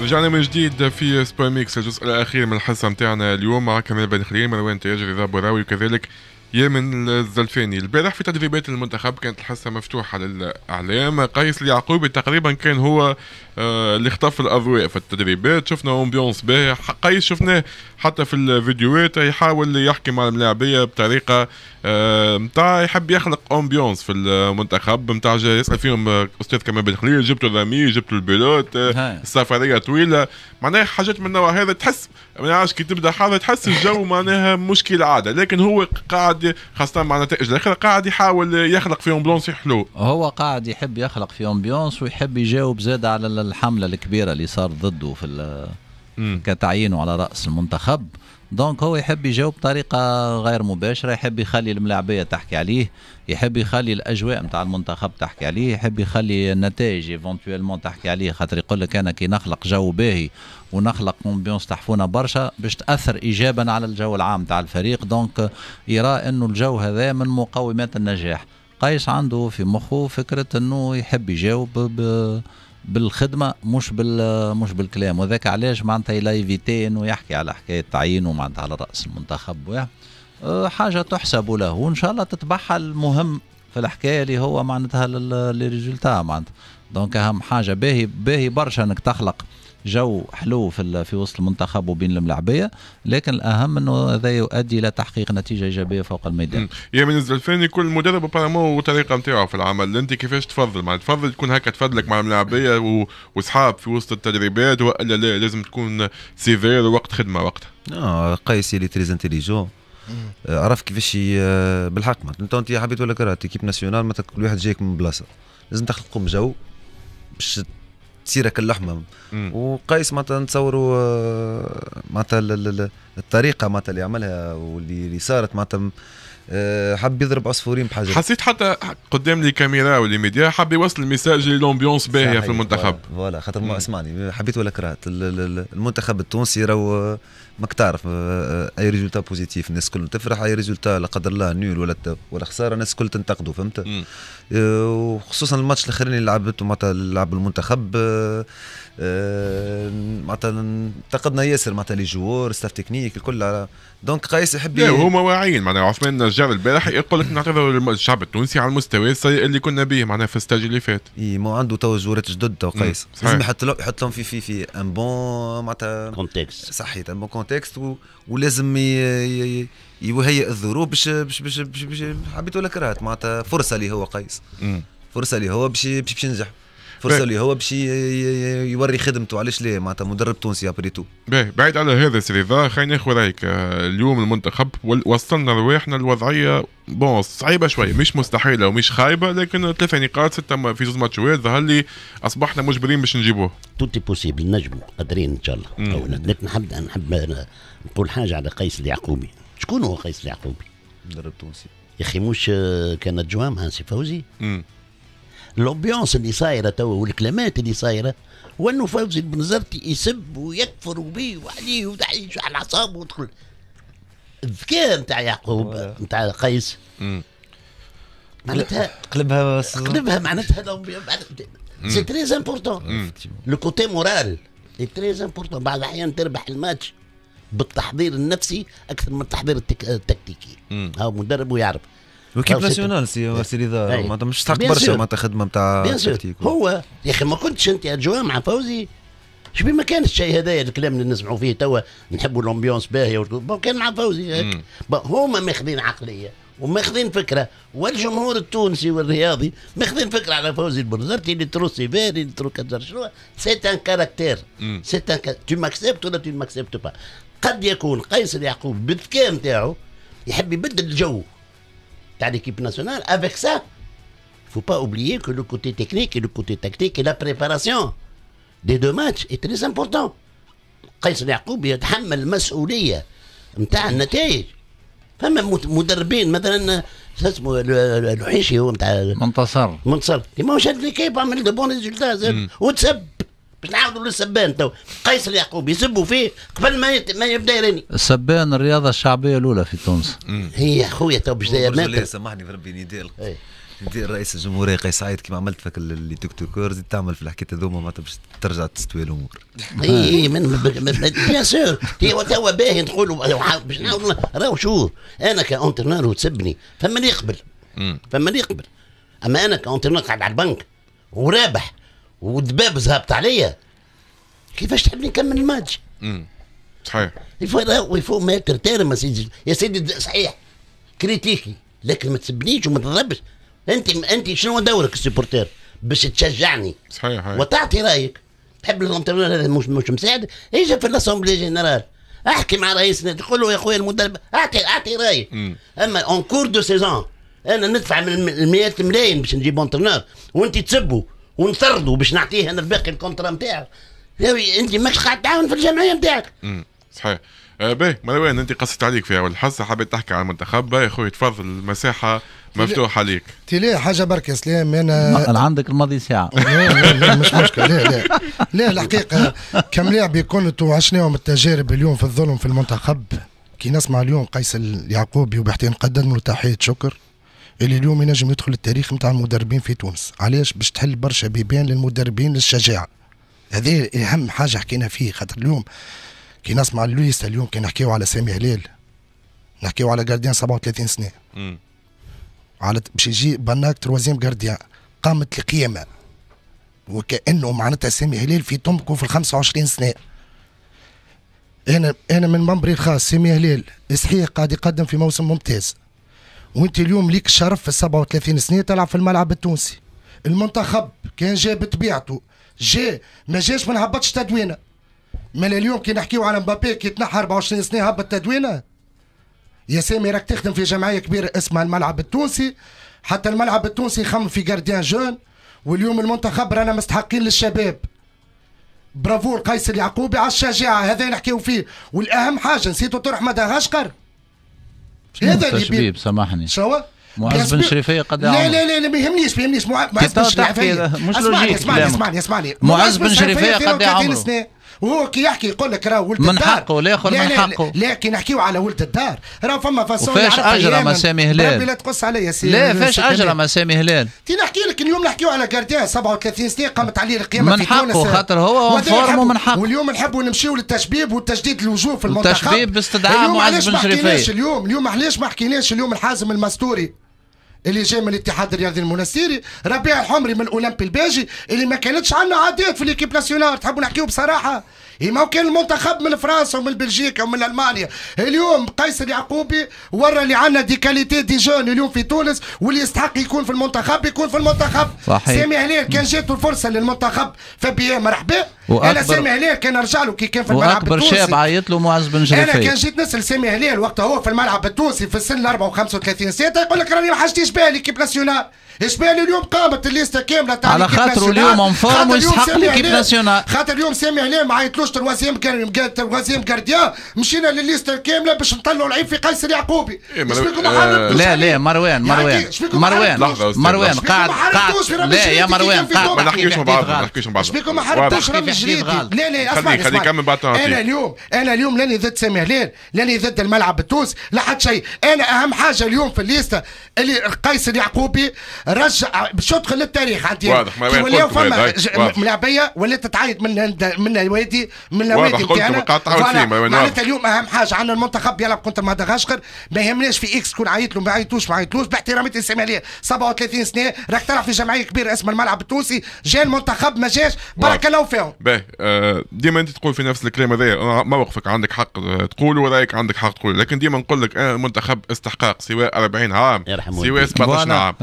رجعنا من جديد في Sport Mix الجزء الأخير من الحصه نتاعنا اليوم. مع كمال بن خليل مروان تاجر رضا بوراوي وكذلك يمن الزلفاني. البارح في تدريبات المنتخب كانت الحصة مفتوحة للإعلام. قيس اليعقوبي تقريبا كان هو اللي اختطف الأضواء في التدريبات شفنا ambiance باهي قيس شفناه حتى في الفيديوهات. يحاول يحكي مع الملاعبية بطريقة نتاع آه، يحب يخلق ambiance في المنتخب. نتاع يسأل فيهم آه، أستاذ كمال بن خليل جبتوا ال rami جبتوا ال belote السفرية طويلة. معناها حاجات من النوع هذا تحس ما نعرفش كي تبدأ حاجة تحس الجو معناها مشكلة عادة. لكن هو قاعد خاصة مع نتائج الاخيره قاعد يحاول يخلق في امبيونس حلو هو قاعد يحب يخلق في امبيونس ويحب يجاوب زاد على الحملة الكبيرة اللي صار ضده في كتعيينه على رأس المنتخب. donc هو يحب يجاوب بطريقة غير مباشرة يحب يخلي الملاعبية تحكي عليه يحب يخلي الأجواء نتاع المنتخب تحكي عليه يحب يخلي النتائج éventuellement تحكي عليه خاطر يقول لك أنا كي نخلق جو باهي ونخلق ambiance تحفونة برشا باش تأثر إيجابا على الجو العام تاع الفريق. donc يرى أنه الجو هذا من مقومات النجاح. قيس عنده في مخه فكرة أنه يحب يجاوب ب بالخدمة مش بال مش بالكلام. وذاك علاش معناتها il a évité انه يحكي على حكاية تعيينه معناتها على رأس المنتخب أه، حاجة تحسب له. وإن شاء الله تتبعها المهم في الحكاية اللي هو معناتها les résultats معناتها. donc أهم حاجة باهي باهي برشا إنك تخلق جو حلو في في وسط المنتخب وبين الملاعبية لكن الأهم أنه هذا يؤدي إلى تحقيق نتيجة إيجابية فوق الميدان. يامن الزلفاني كل مدرب و tempérament والطريقة نتاعو في العمل. أنت كيفاش تفضل؟ معناتها تفضل تكون هكا تفضلك مع الملاعبية وأصحاب في وسط التدريبات وإلا لا لازم تكون sévère وقت خدمة وقتها. آه قيس il est très intelligent عرف كيفاش بالحق معناتها انت أنت حبيت ولا كرهت؟ équipe nationale مثلا كل واحد جايك من بلاصة. لازم تخلقوا جو باش تصير ك اللحمة وقيس معناتها نتصوروا آه، معناتها الطريقة معناتها اللي عملها واللي صارت معناتها حب يضرب عصفورين بحجر. حسيت حتى قدام les caméras و les médias حب يوصل ال message l'ambiance باهية في المنتخب. voilà خاطر ما اسمعني حبيت ولا كرهت. المنتخب التونسي راهو ماك تعرف آه، أي résultat positif. الناس كل تفرح أي résultat لا قدر الله nul ولا ولا خسارة الناس الكل تنتقدوا فهمت؟ آه، وخصوصا الماتش الاخراني اللي لعبته معناتها لعب المنتخب معناتها انتقدنا ياسر معناتها les joueurs staff technique الكل donc قيس يحب لا هما واعيين معناها عثمان نجار البارح يقول لك نعتذر للشعب التونسي على المستوى السيء اللي كنا به معناها في ال stage اللي فات. إي ما عنده تو جورات جدد تو قيس. لازم يحط لهم يحط لهم في في في un bon معناتها contexte صحيت un bon contexte ولازم يهيئ الظروف باش باش باش باش حبيت ولا كرهت معناتها فرصة اللي هو قيس. فرصة اللي هو باش باش ينجح. فرصة لي هو باش يوري خدمته. علاش ليه؟ معناتها مدرب تونسي après tout باهي بعيد على هذا سي رضا خلينا ناخذ رأيك. آه، اليوم المنتخب وصلنا رواحنا الوضعية بون صعيبة شوي مش مستحيلة ومش خايبة لكن ثلاثة نقاط ستة في زوج ماتشات ظهر لي أصبحنا مجبرين باش نجيبوه. tout est possible نجموا قادرين إن شاء الله. لكن نحب نحب نقول حاجة على قيس اليعقوبي. شكون هو قيس اليعقوبي؟ مدرب تونسي. يا أخي مش آه، كانت جو ambiance فوزي. ال ambiance اللي صايرة توا والكلمات اللي صايرة. وأنه فوزي بن يسب ويكفر وبيه وعليه ويعيش على أعصابه ويدخل. الذكاء نتاع يعقوب نتاع قيس. معناتها قلبها قلبها معناتها c'est très important le côté moral c'est très important بعض الأحيان تربح الماتش بالتحضير النفسي أكثر من التحضير التكتيكي. هاو مدرب ويعرف. و équipe nationale سي سي رضا معناتها مش تحق برشا معناتها خدمة نتاع هو يا أخي ما كنتش أنت يا مع فوزي شبي ما كان الشيء هذايا الكلام اللي نسمعوا فيه توا نحبوا ال ambiance باهية كان مع فوزي هيك. هما ماخذين عقلية وماخذين فكرة والجمهور التونسي والرياضي ماخذين فكرة على فوزي البنزرتي il est trop sévère il est trop كذا شنو. c'est un caractère c'est un tu m'acceptes ولا tu m'acceptes pas قد يكون قيس اليعقوب بالذكاء نتاعو يحب يبدل الجو. t'as l'équipe nationale. Avec ça, il ne faut pas oublier que le côté technique et le côté tactique et la préparation des deux matchs est très important. قيس اليعقوب يتحمل المسؤوليه نتاع النتائج فما مدربين مثلا شو اسمه الوحيشي هو نتاع منتصر منتصر ما هو شاد ليكيب عمل دو بون ريزولتا وتسب باش نعاودوا للسبان تو. قيس اليعقوب يسبوا فيه قبل ما يت... ما يبدا يراني. السبان الرياضة الشعبية الأولى في تونس. هي خويا تو باش داير سامحني بربي نداء دير رئيس الجمهورية قيس سعيد كيما عملت فك اللي تيك توكور زيد تعمل في الحكاية هذوما معناتها باش ترجع تستوي الأمور. اي اي من بيان سور توا باهي نقولوا باش نحاول راهو شو أنا كاونترنور وتسبني فما اللي يقبل. فما اللي يقبل. أما أنا كاونترنور قاعد على البنك ورابح. ودبابز هابط عليا. كيفاش تحبني نكمل الماتش؟ صحيح. يفو يفو ماتر تيرم يا سيدي يا سيدي صحيح. كريتيكي. لكن ما تسبنيش وما تضربش. انت أنت شنو دورك ال supporteur باش تشجعني. صحيح وتعطي رأيك. تحب ال entraîneur هذا مش مش مساعد. أجي في ال assemblée générale. أحكي مع رئيس النادي. تقول له يا اخويا المدرب اعطي أعطي رايك أما en cours de saison أنا ندفع من المئات الملايين باش نجيب entraîneur وأنت تسبوا ونطردوا باش نعطيه أنا الباقي ال contrat نتاعه أنت ماكش قاعد تعاون في الجمعية نتاعك صحيح. آه باهي مروان أنت قصت عليك في أول حصه حبيت تحكي عن المنتخب؟ يا أخوي تفضل المساحة مفتوحة عليك. تي حاجة برك يا سلام أنا عندك الماضي ساعة. لا لا, لا مش مشكلة لا لا. لا الحقيقة كم لاعب يكون وعشناهم التجارب اليوم في الظلم في المنتخب؟ كي نسمع اليوم قيس اليعقوبي وبحتي نقدم له تحيه شكر. اللي اليوم ينجم يدخل التاريخ نتاع المدربين في تونس. علاش؟ باش تحل برشا بيبان للمدربين للشجاعة. هذه أهم حاجة حكينا فيه خاطر اليوم كي نسمع لويس اليوم كي نحكيو على سامي هلال نحكيو على gardien 37 سنة. م. على باش يجي بناك troisième gardien قامت القيامة. وكأنه معناتها سامي هلال في تمكو في ال 25 سنة. أنا أنا من منبري الخاص سامي هلال. صحيح قاعد يقدم في موسم ممتاز. وانت اليوم ليك الشرف في 37 سنة تلعب في الملعب التونسي. المنتخب كان جا بطبيعته. جا ما جاش ما نهبطش تدوينة. من اليوم كي نحكيو على مبابي كي تنحى 24 سنة هبط تدوينة. يا سامي راك تخدم في جمعية كبيرة اسمها الملعب التونسي. حتى الملعب التونسي يخمم في gardien jeune واليوم المنتخب رانا مستحقين للشباب. برافو قيس اليعقوبي على الشجاعة. هذا نحكيو فيه. والأهم حاجة نسيتوا تروح مدغشقر هذا اللي بي... سامحني. شو معز بن شريفيه قد لا لا لا, لا ما يهمنيش ما يهمنيش. معز بن مش logique اسمعني اسمعني. اسمعني معز بن شريفيه قد عمره وهو كي يحكي يقول لك راه ولد من الدار. حقه من حقه لا كي نحكيو على ولد الدار. راه فما façon وفاش أجرم سامي هلال. لا تقص عليا سي لا فاش أجرم سامي هلال. تي نحكي لك اليوم نحكيو على gardien 37 سنة قامت عليه القيامة من حقه خاطر هو en forme ومن حقه. واليوم نحبوا نمشيو للتشبيب والتجديد الوجوه في المنتخب. التشبيب باستدعاء معز بن شريفية. اليوم؟ اليوم علاش ما حكيناش اليوم الحازم المستوري؟ اللي جاي من الاتحاد الرياضي المنستيري ربيع الحمري من الاولمبي الباجي اللي ما كانتش عندنا عادات في l'équipe nationale تحبوا نحكيو بصراحة. ما كان المنتخب من فرنسا ومن بلجيكا ومن ألمانيا. اليوم قيس اليعقوبي ورى اللي عندنا des qualités des jeunes اليوم في تونس واللي يستحق يكون في المنتخب يكون في المنتخب. صحيح. سامي هلال كان جاته الفرصة للمنتخب فبها مرحبا. أنا سامي هلال كان رجع له كي كان في الملعب وأكبر شاب عيط له معز بن شريفية أنا كان جيت نسأل سامي هلال وقتها هو في الملعب التونسي في السن 34 35 سنه يقول لك راني ما حاجتيش à l'équipe nationale. اشبالي اليوم قامت الليستة كاملة تاع على خاطر اليوم en forme ويستحق l'équipe nationale خاطر اليوم سامي هلال ما عيطلوش troisième troisième gardien. مشينا للليستة الكاملة باش نطلعوا العيب في قيس اليعقوبي إيه لا لا مروان مروان مروان مروان قاعد قاعد لا يا مروان قاعد ما نحكيوش مع بعض ما نحكيوش مع بعض. بيكم ما حرمتوش رامي جديد لا لا اسمعني خليك كمل بعد أنا اليوم أنا اليوم لاني ضد سامي هلال لاني ضد الملعب التونسي لا حد شيء. أنا أهم حاجة اليوم في الليستة اللي قيس اليعقوبي رجع تدخل للتاريخ عندي واضح ما ولاو فما ملاعبيه ولات تعيط من من الوادي من الوادي نتاعنا معناتها اليوم أهم حاجة عندنا المنتخب يلعب contre مدغشقر. ما يهمناش في شكون عيط له ما عيطوش ما عيطوش باحترامي للسماليه 37 سنة راك تلعب في جمعية كبيرة اسمها الملعب التونسي. جا المنتخب ما جاش. بارك الله فيهم. باهي آه ديما أنت تقول في نفس الكلام هذا أنا موقفك عندك حق تقول ورأيك عندك حق تقول. لكن ديما نقول لك آه المنتخب استحقاق سواء 40 عام سواء 17 عام.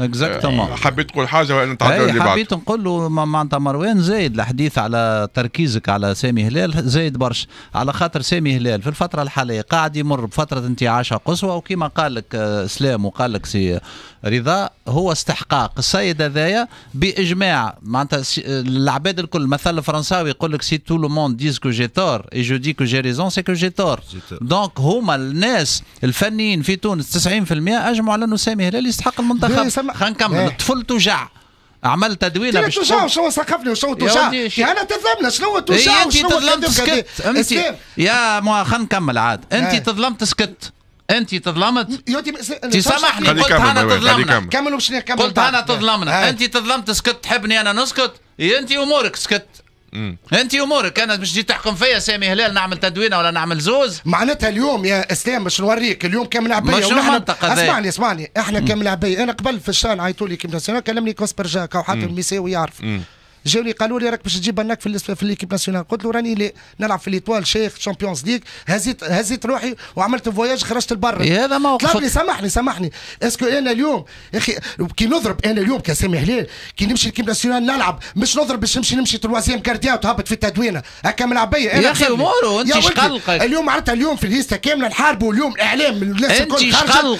آه حبيت تقول حاجة ولا نتعدى اللي بعد حبيت نقول له معناتها مروان زايد الحديث على تركيزك على سامي هلال زايد برشا على خاطر سامي هلال في الفترة الحالية قاعد يمر بفترة انتعاشه قصوى وكما قال لك اسلام وقال لك سي رضا هو استحقاق. السيد هذايا بإجماع معناتها العباد الكل مثل الفرنساوي يقول لك si tout le monde dise que j'ai tort et je dis que j'ai raison c'est que j'ai tort donc هما الناس الفنيين في تونس 90% أجمعوا على إنه سامي هلال يستحق المنتخب. خلينا نكمل. طفلته جع عمل تدوينة باش تشاو شنو ثقفني وشنو تشاع انا تظلمنا شنو تشاع أنت تظلمت سكت. انت يا مو خلينا نكمل عاد. أنت تظلمت سكت. أنت تظلمت. تسامحني قلت أنا خليه تظلمنا. كملوا باش نكمل قلت. أنا تظلمنا. أنت تظلمت سكت. تحبني أنا نسكت. إيه، أنت أمورك سكت. انت امورك أنا مش تجي تحكم فيا سامي هلال نعمل تدوينة ولا نعمل زوز؟ معناتها اليوم يا اسلام باش نوريك اليوم كم لعبيه ما شنو ونحن- المنطق هذا؟ اسمعني اسمعني. إحنا كم لعبيه أنا قبل في ال CHAN عيطوا لي équipe nationale كلمني كاسبرجاك أو حتى الميساوي يعرف. مم. جاوني قالوا لي راك باش تجيب هناك في في ال l'équipe nationale قلت له راني لي نلعب في L'Étoile شيخ Champions League هزيت هزيت روحي وعملت voyage خرجت لبرا إيه هذا موقفك. طلب لي سامحني سامحني est-ce que أنا اليوم يا أخي كي نضرب أنا اليوم كسامي هلال كي نمشي l'équipe nationale نلعب مش نضرب باش نمشي نمشي troisième gardien وتهبط في التدوينة هكا يا. أموره، أنت يا إيش ولدي، قلقك؟ اليوم معناتها اليوم في الليستة كاملة نحاربوا اليوم الإعلام الناس الكل؟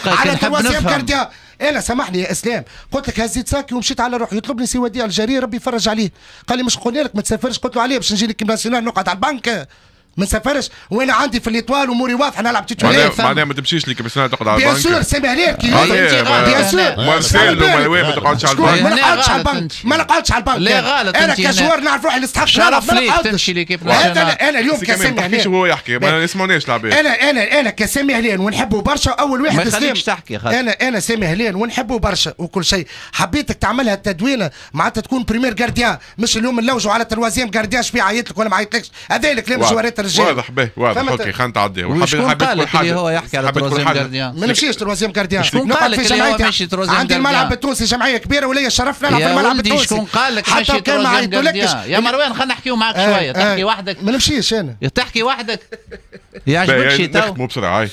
على troisième نفهم. أنا سامحني يا اسلام. قلت لك هزيت ساكي ومشيت على روحي. يطلبني سي وديع الجريء ربي يفرج عليه. قال لي مش قلنا لك ما تسافرش. قلت له عليه باش نجي لك نقعد على البنك. ما نسافرش وأنا عندي في L'Étoile أموري واضحة نلعب titulaire معناها معناها ما تمشيش l'équipe باش تقعد على bien sûr ال banc سامي عليك كي معناها أنت ما- غلط. bien sûr ومروان ما تقعدش على؟ البنك ما نقعدش على البنك. ما نقعدش على البنك لا غلط أنا. ك joueur نعرف روحي نستحق شرف ما ليك نقعدش. تمشي l'équipe. أنا أنا اليوم كسامي ما هلال وهو يحكي ما نسمعوناش العباد أنا أنا أنا كسامي هلال ونحبه برشا أول واحد ما يخليكش تحكي. أنا أنا سامي هلال ونحبه برشا وكل شيء حبيتك تعملها التدوينة معناتها تكون premier gardien مش اليوم نلوجوا على troisième gardien شبيه عيط لك ولا ما عيطلكش هذا الكلام. جوارات الرجال واضح به واضح؟ أوكي خلينا نتعدي. وشكون قال لك اللي هو يحكي على تروازيام ما جارديان نمشيش تروازيام جارديان شكون قال لك اللي هو. ماشي تروازيام عندي؟ الملعب التونسي جمعية كبيرة وليا الشرف نلعب في الملعب التونسي شكون قال لك حتى ماشي ما عيطولكش جارديان يا مروان خلينا نحكيو معاك شوية. تحكي وحدك. ما نمشيش أنا تحكي وحدك. يعجبك شي تو؟ نختموا بسرعة هاي.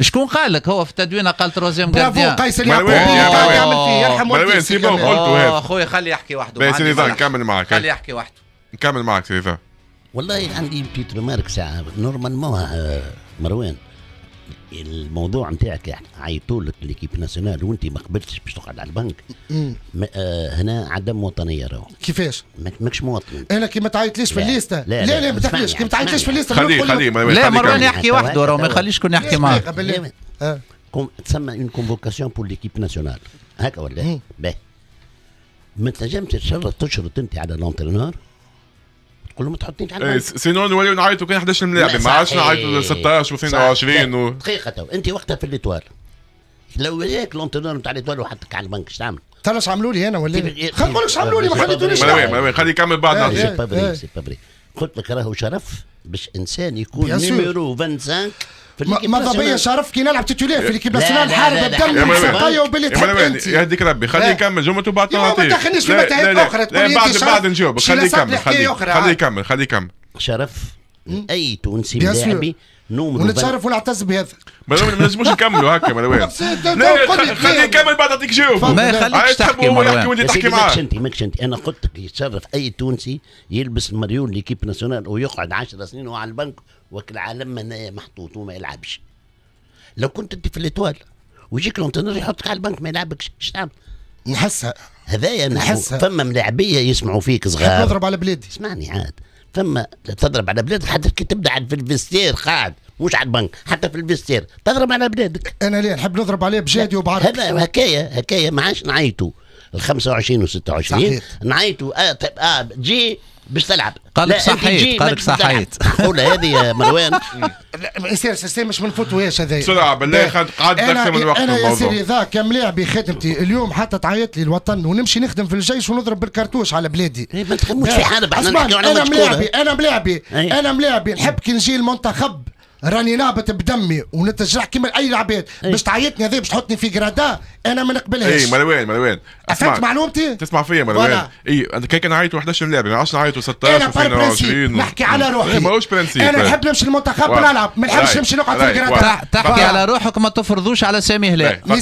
شكون قال لك هو في التدوينه قال تروازيام برافو جارديان قيس يا قاعد مروان. يعمل فيه يرحم مروان، والديه سيبه سيدي. قلت وهذا. أوه، أخوي خلي يحكي وحده. ما سيدي. نكمل معك خلي يحكي وحده. نكمل معك سيدي والله عندي petite remarque ساعة normalement آه، مروان الموضوع نتاعك يعني عيطوا لك l'équipe nationale وانت ما قبلتش باش تقعد على البنك. ما- آه، هنا عدم وطنية راهو كيفاش؟ ماك- ماكش مواطن أنا كي ما تعيطليش في. الليستة لا، لا لا، لا ما تحكيش كي ما تعيطليش في. الليستة خليه خليه لا مروان. يحكي وحده راه ما يخليش شكون يحكي ليش معاه؟ آه. تسمى une convocation pour l'équipe nationale هكا ولا. باهي ما تنجمش تشرط تشرط أنت على l'entraîneur على إيه، البنك. sinon نوليو نعيطوا كان 11 ملاعب ما عادش نعيطوا 16 و22 و دقيقة تو انت وقتها في الاطوال لو هيك l'entraîneur نتاع الاطوال وحطك على البنك إيش تعمل؟ ترى إيش عملوا لي أنا ولا إيه؟ خلينا نقول لك إيش عملوا لي ما خليتونيش خليه يكمل بعد إيه، إيه. vrai قلت لك راهو شرف باش انسان يكون. numéro 25 في ما- ال équipe ماذا بيا. شرف كي نلعب titulaire في l'équipe nationale حارب الدم مروان والسقاية وباللي يا تحب مروان انت يهديك ربي خليه. يكمل جملته بعد يا ما تدخلنيش في متاهات أخرى، تقول بعد بعد شيل خليه يكمل خليه. يكمل خليه يكمل شرف اي تونسي. لاعبي numéro ونتشرف ونعتز بهذا ما نجموش نكملوا هكا مروان لا خليه. يكمل بعد نعطيك تفضل. ما. يخليكش عايز تحكي مروان وانت سيدي ماكش معاه أنت ماكش أنت أنا قلت لك يتشرف أي تونسي يلبس المريول l'équipe nationale ويقعد 10 سنين وهو على البنك وكل العالم منايا محطوط وما يلعبش. لو كنت أنت في الاطوال ويجيك l'entraîneur يحطك على البنك ما يلعبكش. إيش تعمل؟ نحسها هذايا نحسها. فما ملاعبية يسمعوا فيك صغار. نضرب على بلادي. اسمعني عاد. فما تضرب على بلادك حتى كي تبدأ في ال vestiaire قاعد مش على البنك حتى في ال vestiaire تضرب على بلادك. أنا ليه نحب نضرب عليه بجهدي وبعرق هذا حكايه حكايه ما عادش نعيطوا. ال 25 و 26 صحيح. نعيطوا. آه طيب آه جي باش تلعب قالك صحيت، قالك. صحيت. معقولة هذه يا مروان ما يصير système مش من فوتوهاش هذا بسرعة بالله خد- قعد أكثر من وقت أنا يا الموضوع. سيدي ذا كملاعب بخدمتي اليوم حتى تعيط لي الوطن ونمشي نخدم في الجيش ونضرب بالكرتوش على بلادي إيه، ما تخموش في حرب إحنا نحكيو على أنا ملاعبي. أنا ملاعبي. أنا ملاعبي نحب كي نجي المنتخب راني نابت بدمي ونتجرح كيما أي العباد أي. باش تعيطني هذا باش تحطني في جرادا أنا ما نقبلهاش اي مروان مروان أسمع معلومتي؟ تسمع فيا مروان فوالا. اي انت كي كان عيطوا 11 لاعب ما عادش نعيطوا 16 أنا بار برانسيب و22 نحكي على روحي إيه، ماهوش برانسيب أنا نحب نمشي المنتخب واضح. نلعب ما نحبش. نمشي نقعد في. تح- تحكي على روحك ما تفرضوش على سامي هلال ما.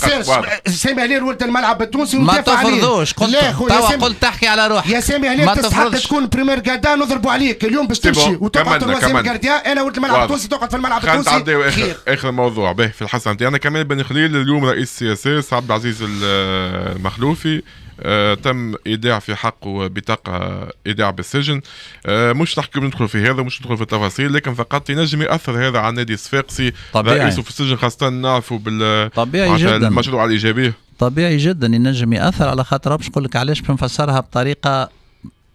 سامي هلال ولد الملعب التونسي ما. تفرضوش قلت توا قلت تحكي على روحك يا سامي ما هلال تستحق. تكون premier gardien نضربوا عليك اليوم باش سي. تمشي وتقعد troisième كملنا. gardien أنا ولد الملعب. التونسي تقعد في الملعب خلينا التونسي نتعداو اخر خير آخر موضوع به في الحلقة نتاعنا كمال بن خليل اليوم رئيس سياسي عبد العزيز المخلوفي آه تم إيداع في حقه بطاقه إيداع بالسجن آه مش نحكي ندخل في هذا مش ندخل في التفاصيل لكن فقط ينجم يأثر هذا على النادي الصفاقسي طبيعي. رئيسه في السجن خاصة نعرفوا بال طبيعي جدا. المشروع الايجابي طبيعي جدا ينجم يأثر على خاطر باش نقول لك علاش باش نفسرها بطريقة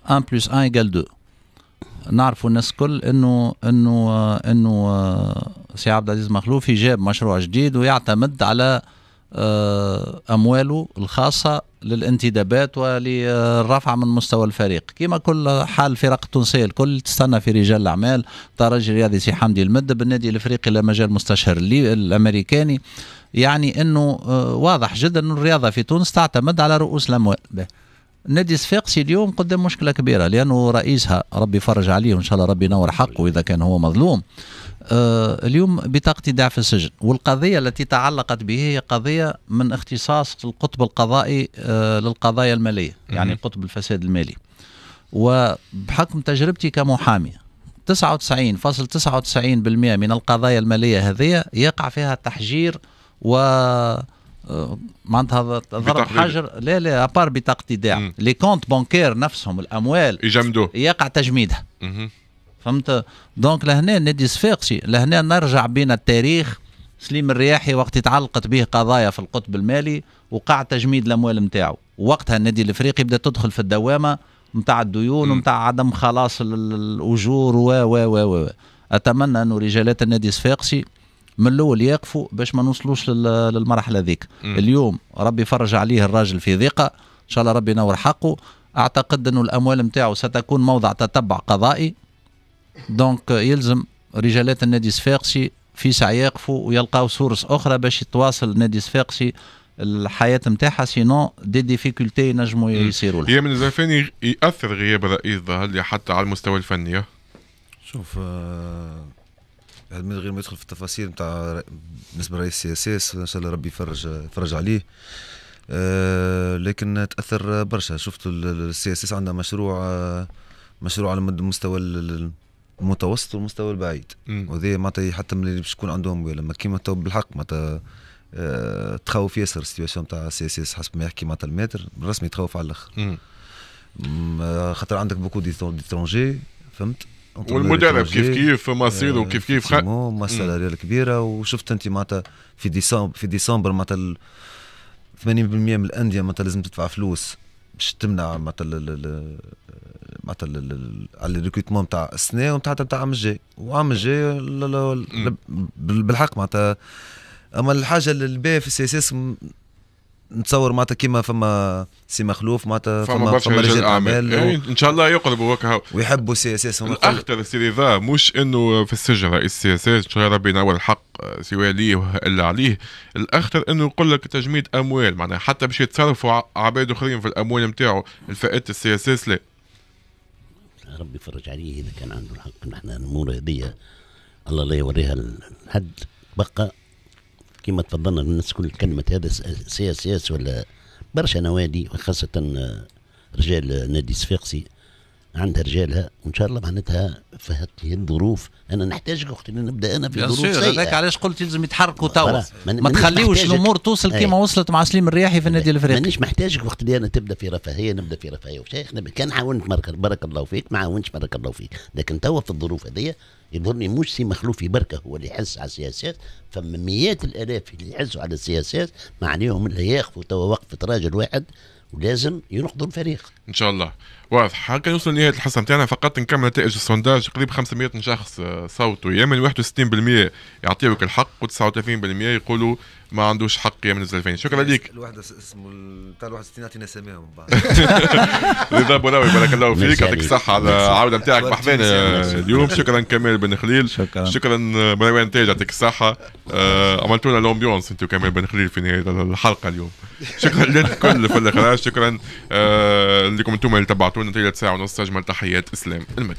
1 plus 1 égale 2 نعرفوا الناس الكل انه انه إنه سي عبد العزيز مخلوفي جاب مشروع جديد ويعتمد على آه، أمواله الخاصة للانتدابات وللرفع من مستوى الفريق. كما كل حال الفرق التونسية الكل تستنى في رجال الأعمال. ترجي الرياضي سي حمدي المدب النادي الإفريقي لا مجال مستشار الأمريكاني. يعني إنه آه، واضح جدا إنه الرياضة في تونس تعتمد على رؤوس الأموال. نادي صفاقسي اليوم قدام مشكلة كبيرة لأنه رئيسها ربي يفرج عليه وإن شاء الله ربي ينور حقه إذا كان هو مظلوم. آه اليوم بطاقة ايداع في السجن والقضية التي تعلقت به هي قضية من اختصاص القطب القضائي آه للقضايا المالية يعني قطب الفساد المالي. وبحكم تجربتي كمحامي 99.99% من القضايا المالية هذه يقع فيها تحجير و معناتها ضرب حجر لا لا à part بطاقه ايداع les comptes bancaires نفسهم الأموال يجمدوا يقع تجميدها. فهمت؟ donc لهنا نادي صفاقسي لهنا نرجع بين التاريخ. سليم الرياحي وقت تعلقت به قضايا في القطب المالي وقع تجميد الأموال نتاعو وقتها النادي الإفريقي بدأ تدخل في الدوامة نتاع الديون ونتاع عدم خلاص الأجور و و و أتمنى انه رجالات النادي الصفاقسي من الأول يقفوا باش ما نوصلوش للمرحلة ذيك. اليوم ربي يفرج عليه الراجل في ضيقه إن شاء الله ربي ينور حقه. أعتقد أنه الأموال نتاعو ستكون موضع تتبع قضائي. donc يلزم رجالات النادي الصفاقسي في ساعة يقفوا ويلقاو source أخرى باش يتواصل النادي الصفاقسي الحياة نتاعها sinon des difficultés ينجموا يصيروا هي من الزفاني يأثر غياب الرئيس ظهر حتى على المستوى الفني؟ شوف آه من غير ما يدخل في التفاصيل نتاع بالنسبة لرئيس ال CSS إن شاء الله ربي يفرج يفرج عليه. أه لكن تأثر برشا. شفت ال CSS عندها مشروع مشروع على المستوى المتوسط والمستوى البعيد. وهذا معناتها حتى من اللي باش يكون عندهم لما كيما تو بالحق معناتها أه تخوف ياسر ال situation تاع ال CSS حسب ما يحكي معناتها الماتر رسمي تخوف على الآخر. خاطر عندك beaucoup d'étrangers فهمت؟ والمدرب كيف كيف مصيره وكيف كيف خ... مسألة كبيرة. وشفت أنت معناتها في ديسمبر في ديسمبر معناتها 80% من الأندية معناتها لازم تدفع فلوس باش تمنع معناتها معناتها على ال recrutement تاع السنة وتاع تاع العام الجاي. وعام الجاي بالحق معناتها. أما الحاجة الباهيه في ال CSS نتصور معناتها كيما فما سي مخلوف معناتها فما, فما, فما رجال أعمال. و... إن شاء الله يقربوا هكا ويحبوا CSS الأخطر سيدي ذا مش إنه في السجن رئيس CSS إن شاء الله ربي ينور الحق سواء ليه والا عليه. الأخطر إنه يقول لك تجميد أموال معناها حتى باش يتصرفوا عباد آخرين في الأموال نتاعو الفئات ال CSS لا ربي يفرج عليه إذا كان عنده الحق نحن الأمور هذه الله لا يوريها الحد بقى كما تفضلنا الناس كل كلمة هذا سياس ولا برشا نوادي وخاصة آه، رجال نادي صفاقسي. عندها رجالها وإن شاء الله معناتها فهمت لي الظروف أنا نحتاجك أختي نبدأ أنا في ظروف سيئة. هذاك علاش قلت يلزم يتحركوا توا. ما تخليوش الأمور توصل كما وصلت مع سليم الرياحي في النادي الافريقي مانيش محتاجك وقت اللي أنا تبدأ في رفاهية نبدأ في رفاهية وشيخ كان عاونت بارك الله فيك ما عاونتش بارك الله فيك. لكن توا في الظروف هذه يظهرني مش سي مخلوفي بركة هو اللي يحس على السياسات. فما مئات الآلاف اللي يحسوا على السياسات ما عليهم اللي ياخذوا توا وقفة راجل واحد ولازم ينقذوا الفريق. إن شاء الله. واضح. هكا نوصل لنهاية الحصة نتاعنا فقط نكمل نتائج السونداج. قريب 500 شخص آه، صوتوا يمن 61% يعطيوك الحق و39% يقولوا ما عندوش حق يمن الزلفاني شكرا لك الواحد اسمه تاع الواحد 61 يعطينا سماهم رضا بولاوي بارك الله فيك. يعطيك الصحة على العودة نتاعك بحذانا اليوم شكرا كمال بن خليل. شكرا. شكرا مروان تاج يعطيك الصحة. آه، عملتوا لنا الأمبيونس أنتم كمال بن خليل في نهاية الحلقة اليوم. شكرا للكل في الإخراج. شكرا آه، لكم أنتم اللي تبعتونا. طيلة ساعة ونص اجمل تحيات إسلام المدب